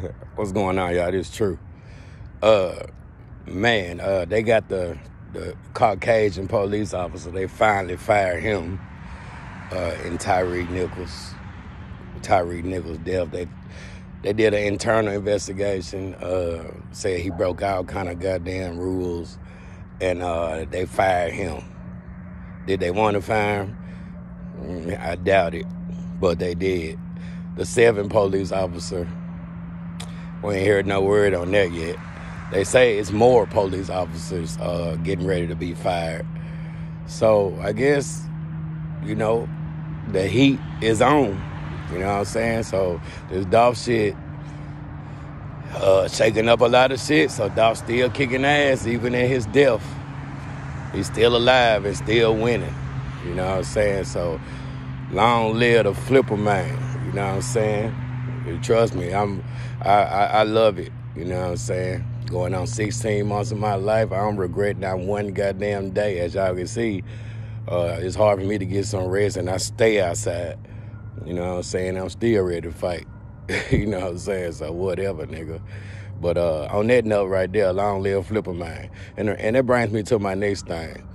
What's going on, y'all? Is true. Uh, man, uh, they got the the Caucasian police officer. They finally fired him. Uh, in Tyre Nichols, Tyree Nichols' death. They they did an internal investigation. Uh, said he broke all kind of goddamn rules, and uh, they fired him. Did they want to fire him? Mm, I doubt it, but they did. The seven police officer we ain't heard no word on that yet. They say it's more police officers uh, getting ready to be fired. So I guess, you know, the heat is on. You know what I'm saying? So this Dolph shit uh, shaking up a lot of shit. So Dolph still kicking ass even in his death. He's still alive and still winning. You know what I'm saying? So long live the flipper man. You know what I'm saying? Trust me, I'm I, I, I love it. You know what I'm saying? Going on 16 months of my life, I don't regret not one goddamn day. As y'all can see, uh, it's hard for me to get some rest, and I stay outside. You know what I'm saying? I'm still ready to fight. you know what I'm saying? So whatever, nigga. But uh, on that note right there, long live Flipper Man. And, and that brings me to my next thing.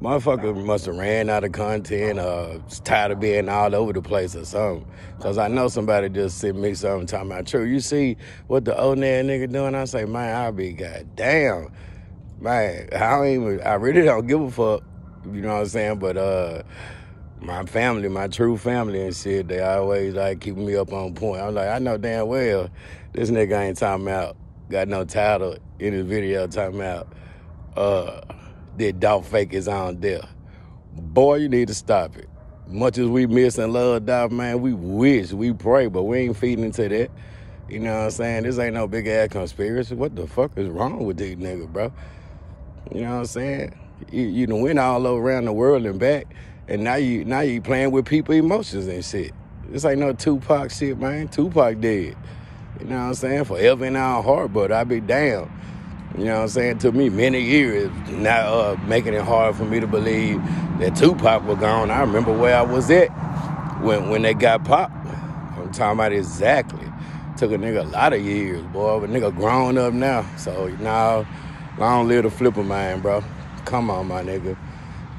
Motherfucker must have ran out of content or tired of being all over the place or something. Cause I know somebody just sent me something talking about true. You see what the old man nigga doing? I say, man, I'll be goddamn. Man, I don't even I really don't give a fuck. You know what I'm saying? But uh my family, my true family and shit, they always like keeping me up on point. I'm like, I know damn well this nigga ain't talking about got no title in his video talking about uh did Dolph fake his own death. Boy, you need to stop it. Much as we miss and love Dolph, man, we wish, we pray, but we ain't feeding into that. You know what I'm saying? This ain't no big ass conspiracy. What the fuck is wrong with these niggas, bro? You know what I'm saying? You, you done went all around the world and back, and now you now you playing with people emotions and shit. This ain't no Tupac shit, man. Tupac dead. You know what I'm saying? Forever in our heart, but I be damn. You know what I'm saying? Took me many years now uh, making it hard for me to believe that Tupac was gone. I remember where I was at when when they got popped. I'm talking about exactly. Took a nigga a lot of years, boy. But nigga grown up now. So now, long live the flipper man, bro. Come on, my nigga.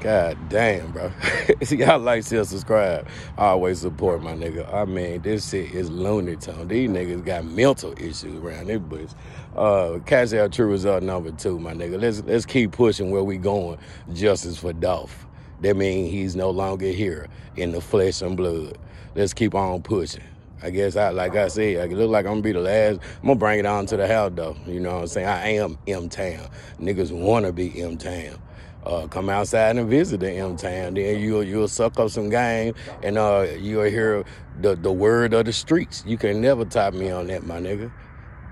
God damn, bro. See, y'all like, share, subscribe. always support my nigga. I mean, this shit is loony tone. These niggas got mental issues around this bitch. Uh, Cash App true result number two, my nigga. Let's let's keep pushing where we going. Justice for Dolph. That means he's no longer here in the flesh and blood. Let's keep on pushing. I guess I like I said, it look like I'm gonna be the last. I'm gonna bring it on to the house though. You know what I'm saying? I am M Town. Niggas wanna be M Town uh, come outside and visit the M Town. Then you'll you'll suck up some game and uh, you'll hear the the word of the streets. You can never top me on that, my nigga.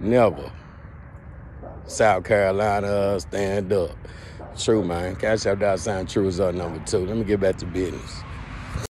Never. South Carolina, stand up. True, man. Cash App that sound true is our number two. Let me get back to business.